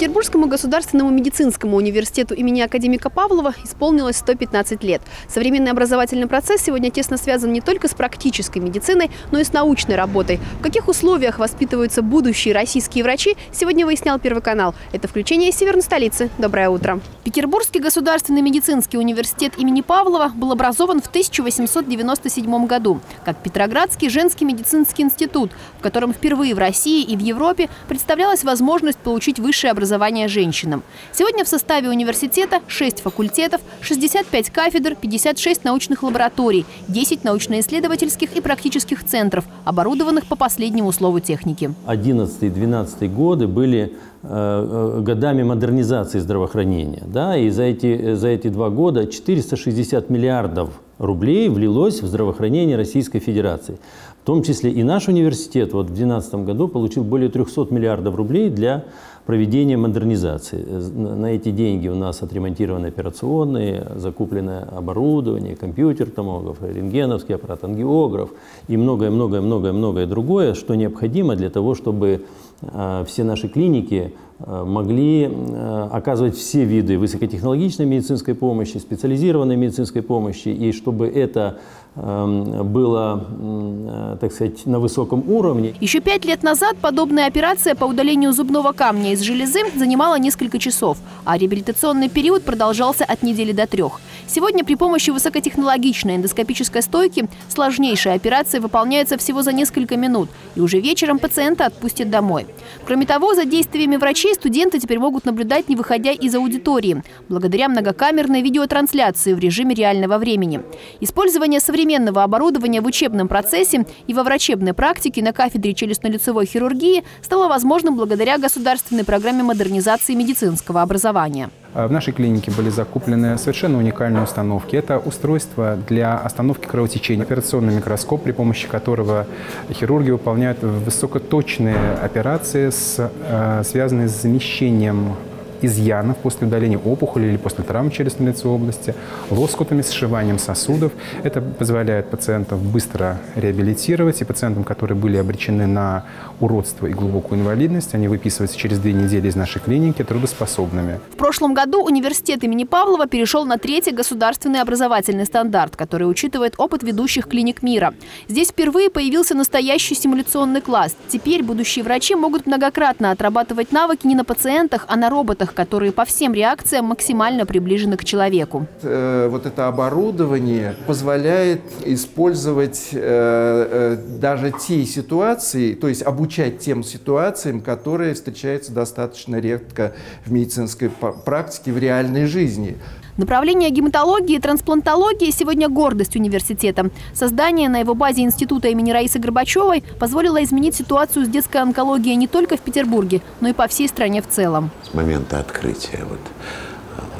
Петербургскому государственному медицинскому университету имени академика Павлова исполнилось 115 лет. Современный образовательный процесс сегодня тесно связан не только с практической медициной, но и с научной работой. В каких условиях воспитываются будущие российские врачи, сегодня выяснял Первый канал. Это включение из северной столицы. Доброе утро. Петербургский государственный медицинский университет имени Павлова был образован в 1897 году как Петроградский женский медицинский институт, в котором впервые в России и в Европе представлялась возможность получить высшее образование женщинам. Сегодня в составе университета 6 факультетов, 65 кафедр, 56 научных лабораторий, 10 научно-исследовательских и практических центров, оборудованных по последнему слову техники. 11-12 годы были э, э, годами модернизации здравоохранения. Да? И за эти, за эти два года 460 миллиардов рублей влилось в здравоохранение Российской Федерации. В том числе и наш университет вот в 2012 году получил более 300 миллиардов рублей для проведения модернизации. На эти деньги у нас отремонтированы операционные, закупленное оборудование, компьютер томограф, рентгеновский аппарат, ангиограф и многое-многое-многое-многое другое, что необходимо для того, чтобы э, все наши клиники э, могли э, оказывать все виды высокотехнологичной медицинской помощи, специализированной медицинской помощи, и чтобы это Эм, было, э, так сказать, на высоком уровне. Еще пять лет назад подобная операция по удалению зубного камня из железы занимала несколько часов, а реабилитационный период продолжался от недели до трех. Сегодня при помощи высокотехнологичной эндоскопической стойки сложнейшая операция выполняется всего за несколько минут, и уже вечером пациента отпустят домой. Кроме того, за действиями врачей студенты теперь могут наблюдать, не выходя из аудитории, благодаря многокамерной видеотрансляции в режиме реального времени. Использование современного оборудования в учебном процессе и во врачебной практике на кафедре челюстно-лицевой хирургии стало возможным благодаря государственной программе модернизации медицинского образования. В нашей клинике были закуплены совершенно уникальные установки. Это устройство для остановки кровотечения, операционный микроскоп, при помощи которого хирурги выполняют высокоточные операции, э, связанные с замещением изъянов после удаления опухоли или после травм челюстно-лицевой области, лоскутами, сшиванием сосудов. Это позволяет пациентов быстро реабилитировать, и пациентам, которые были обречены на уродство и глубокую инвалидность, они выписываются через две недели из нашей клиники трудоспособными. Прошлом году университет имени Павлова перешел на третий государственный образовательный стандарт, который учитывает опыт ведущих клиник мира. Здесь впервые появился настоящий симуляционный класс. Теперь будущие врачи могут многократно отрабатывать навыки не на пациентах, а на роботах, роботах, которые по всем реакциям максимально приближены к человеку. Э, вот это оборудование позволяет использовать э, э, даже те ситуации, то есть обучать тем ситуациям, которые встречаются достаточно редко в медицинской практике, в реальной жизни. Направление гематологии и трансплантологии сегодня гордость университета. Создание на его базе института имени Раисы Горбачевой позволило изменить ситуацию с детской онкологией не только в Петербурге, но и по всей стране в целом. С момента открытия вот,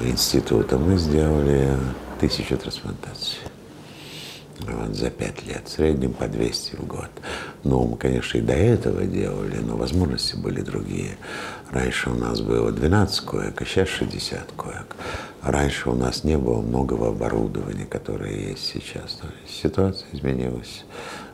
э, института мы сделали тысячу трансплантаций вот, за пять лет, в среднем по 200 в год. Ну, мы, конечно, и до этого делали, но возможности были другие. Раньше у нас было 12 коек, а сейчас 60 коек. Раньше у нас не было многого оборудования, которое есть сейчас. Ситуация изменилась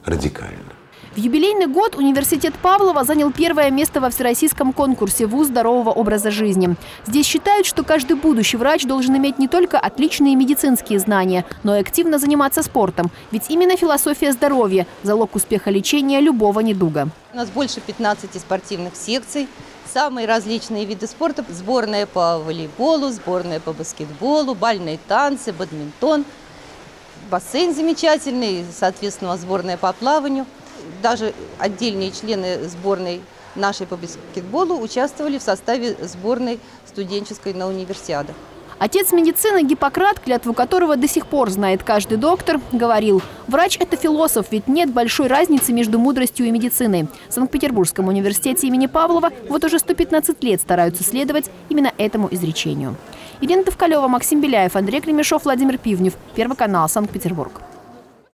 радикально. В юбилейный год университет Павлова занял первое место во всероссийском конкурсе «ВУЗ здорового образа жизни». Здесь считают, что каждый будущий врач должен иметь не только отличные медицинские знания, но и активно заниматься спортом. Ведь именно философия здоровья – залог успеха лечения любого недуга. У нас больше 15 спортивных секций, самые различные виды спорта. Сборная по волейболу, сборная по баскетболу, бальные танцы, бадминтон, бассейн замечательный, соответственно, сборная по плаванию – даже отдельные члены сборной нашей по баскетболу участвовали в составе сборной студенческой на универсиадах. Отец медицины Гиппократ, клятву которого до сих пор знает каждый доктор, говорил, врач – это философ, ведь нет большой разницы между мудростью и медициной. В Санкт-Петербургском университете имени Павлова вот уже 115 лет стараются следовать именно этому изречению. Ирина Товкалева, Максим Беляев, Андрей Кремешов, Владимир Пивнев. Первый канал, Санкт-Петербург.